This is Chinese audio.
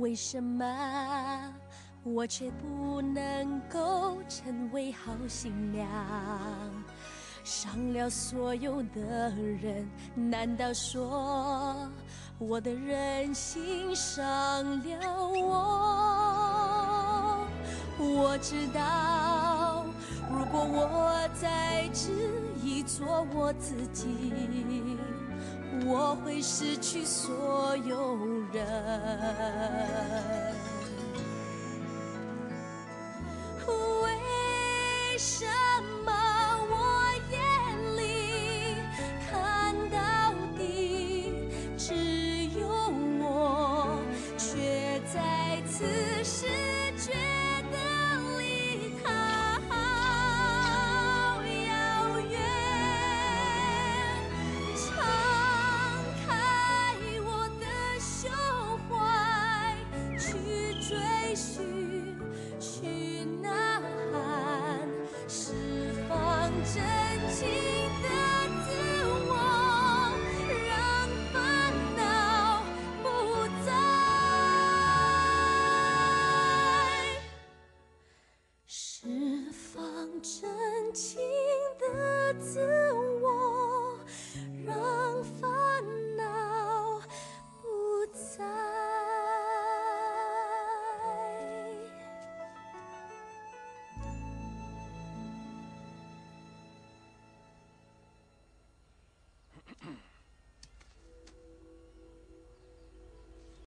为什么我却不能够成为好新娘？伤了所有的人，难道说我的任性伤了我？我知道，如果我再执意做我自己，我会失去所有人。追寻，去呐喊，释放真情的自我，让烦恼不再释放真情。